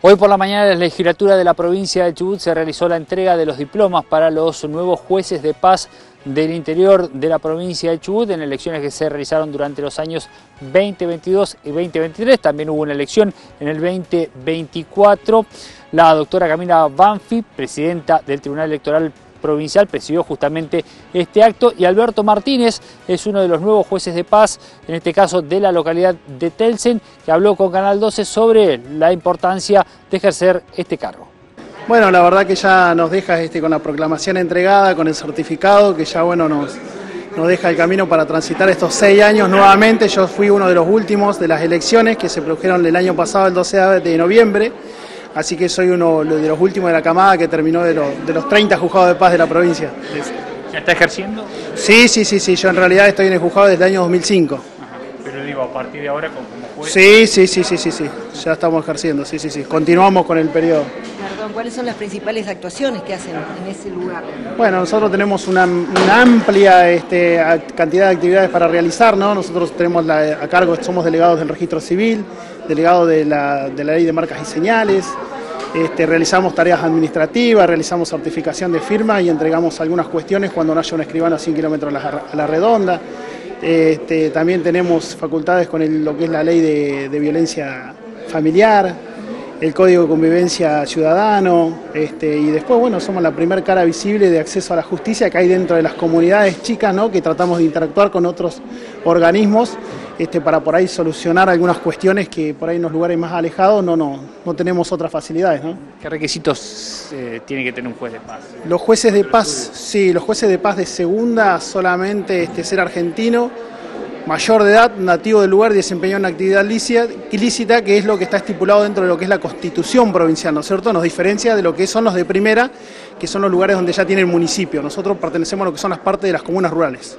Hoy por la mañana en la legislatura de la provincia de Chubut se realizó la entrega de los diplomas para los nuevos jueces de paz del interior de la provincia de Chubut en elecciones que se realizaron durante los años 2022 y 2023. También hubo una elección en el 2024. La doctora Camila Banfi, presidenta del Tribunal Electoral provincial presidió justamente este acto y Alberto Martínez es uno de los nuevos jueces de paz, en este caso de la localidad de Telsen, que habló con Canal 12 sobre la importancia de ejercer este cargo. Bueno, la verdad que ya nos deja este, con la proclamación entregada, con el certificado, que ya bueno nos, nos deja el camino para transitar estos seis años nuevamente. Yo fui uno de los últimos de las elecciones que se produjeron el año pasado, el 12 de noviembre así que soy uno de los últimos de la camada que terminó de, los 30 juzgados de paz de la provincia. ¿Ya está ejerciendo? Sí, sí, sí, sí, yo en realidad estoy en el juzgado desde el año 2005. Pero digo, a partir de ahora, como juez... Sí, sí, sí, sí, sí, sí, ya estamos ejerciendo, sí, sí, sí, continuamos con el periodo. ¿Cuáles son las principales actuaciones que hacen en ese lugar? Bueno, nosotros tenemos una, amplia este, cantidad de actividades para realizar, ¿no? Nosotros tenemos a cargo, somos delegados del registro civil, delegado de la, ley de marcas y señales, este, realizamos tareas administrativas, realizamos certificación de firma y entregamos algunas cuestiones cuando no haya un escribano a 100 kilómetros a la, redonda. Este, también tenemos facultades con lo que es la ley de, violencia familiar, el Código de Convivencia Ciudadano, este, y después, bueno, somos la primera cara visible de acceso a la justicia que hay dentro de las comunidades chicas, ¿no? que tratamos de interactuar con otros organismos este, para por ahí solucionar algunas cuestiones que por ahí en los lugares más alejados no, no, no tenemos otras facilidades. ¿no? ¿Qué requisitos eh, tiene que tener un juez de paz? Los jueces de paz, sí, los jueces de paz de segunda solamente este, ser argentino, mayor de edad, nativo del lugar y desempeñar una actividad ilícita, que es lo que está estipulado dentro de lo que es la constitución provincial, ¿no es cierto? Nos diferencia de lo que son los de primera, que son los lugares donde ya tiene el municipio. Nosotros pertenecemos a lo que son las partes de las comunas rurales.